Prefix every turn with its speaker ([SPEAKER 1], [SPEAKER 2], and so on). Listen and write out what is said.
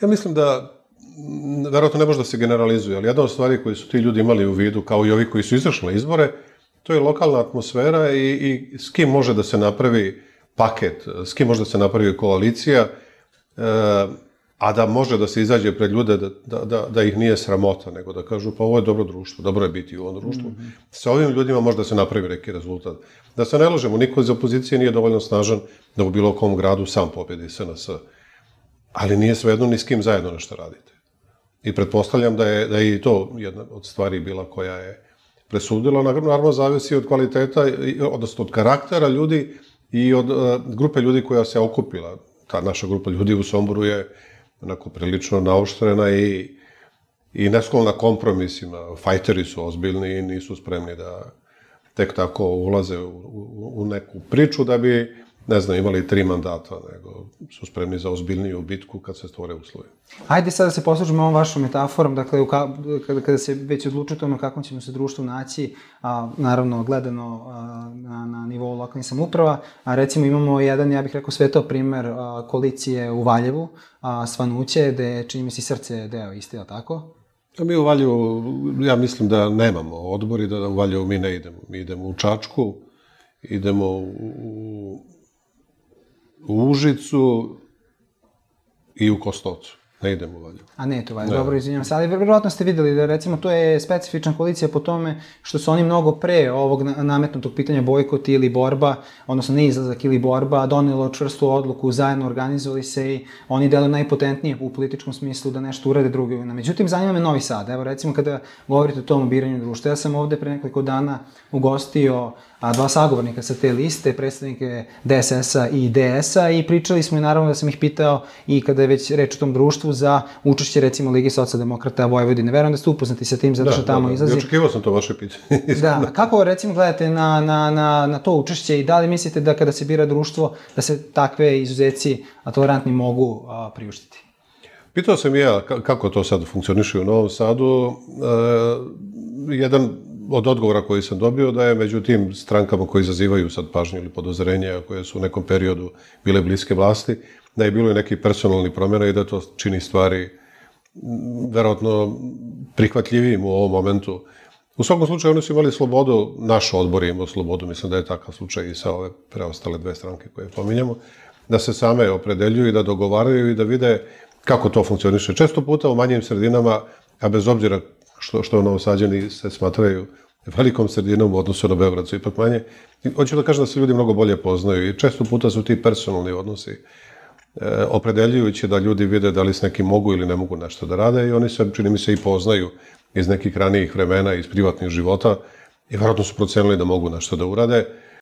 [SPEAKER 1] Ja mislim da verovatno ne može da se generalizuje, ali jedna od stvari koje su ti ljudi imali u vidu, kao i ovi koji su izašli na izbore, to je lokalna atmosfera i, i s kim može da se napravi paket, s kim može da se napravi koalicija, e, a da može da se izađe pred ljude da, da, da, da ih nije sramota, nego da kažu pa ovo je dobro društvo, dobro je biti u ovom društvu. Mm -hmm. Sa ovim ljudima može da se napravi neki rezultat. Da se ne ložemo, niko iz opozicije nije dovoljno snažan da u bilo kom gradu sam pobedi SNS. Ali nije svejedno ni s kim zajedno nešto radite. I pretpostavljam da je, da je i to jedna od stvari bila koja je presudila. Naravno, zavisi od kvaliteta, odnosno od karaktera ljudi i od uh, grupe ljudi koja se okupila. Ta naša grupa ljudi u Somboru je onako prilično naoštrena i, i nesklona kompromisima. Fajteri su ozbiljni i nisu spremni da tek tako ulaze u, u, u neku priču da bi ne znam, imali tri mandata, nego su spremni za ozbiljniju bitku kad se stvore uslovi.
[SPEAKER 2] Ajde sad da se poslužimo ovom vašom metaforom, dakle, kada, kada se već odlučuje tome kakvom ćemo se društvu naći, a, naravno gledano a, na, na nivou lokalnih samuprava, a recimo imamo jedan, ja bih rekao, sveto primer a, koalicije u Valjevu, a, Svanuće, gde čini mi se srce deo isti, je tako?
[SPEAKER 1] A mi u Valjevu, ja mislim da nemamo odbori, da u Valjevu mi ne idemo. Mi idemo u Čačku, idemo u u Užicu i u Kostovcu. Ne idem u Valjevo.
[SPEAKER 2] A ne, to Valjevo, dobro, izvinjam se. Ali verovatno ste videli da recimo to je specifična koalicija po tome što su oni mnogo pre ovog nametnutog pitanja bojkot ili borba, odnosno ne izlazak ili borba, donelo čvrstu odluku, zajedno organizovali se i oni deluju najpotentnije u političkom smislu da nešto urade drugi. Međutim, zanima me Novi Sad. Evo recimo kada govorite o tom obiranju društva, ja sam ovde pre nekoliko dana ugostio a, dva sagovornika sa te liste, predstavnike DSS-a i DS-a i pričali smo i naravno da sam ih pitao i kada je već reč o tom društvu za učešće recimo Ligi socijaldemokrata Vojvodine. Verujem da ste upoznati sa tim zato što da, tamo da, da. izlazi.
[SPEAKER 1] Da, očekivao sam to vaše pitanje.
[SPEAKER 2] da, kako recimo gledate na, na, na, na to učešće i da li mislite da kada se bira društvo da se takve izuzeci tolerantni mogu a, priuštiti?
[SPEAKER 1] Pitao sam ja kako to sad funkcioniše u Novom Sadu. E, jedan od odgovora koji sam dobio da je među tim strankama koji izazivaju sad pažnju ili podozrenja koje su u nekom periodu bile bliske vlasti, da je bilo i neki personalni promjena i da to čini stvari verovatno prihvatljivijim u ovom momentu. U svakom slučaju oni su imali slobodu, naš odbor je imao slobodu, mislim da je takav slučaj i sa ove preostale dve stranke koje pominjamo, da se same opredeljuju i da dogovaraju i da vide kako to funkcioniše. Često puta u manjim sredinama, a bez obzira što, što novosađeni se smatraju velikom sredinom u odnosu na Beograd su ipak manje. I hoću da kažem da se ljudi mnogo bolje poznaju i često puta su ti personalni odnosi e, opredeljujući da ljudi vide da li s nekim mogu ili ne mogu nešto da rade i oni se, čini mi se, i poznaju iz nekih ranijih vremena, iz privatnih života i vjerojatno su procenili da mogu nešto da urade.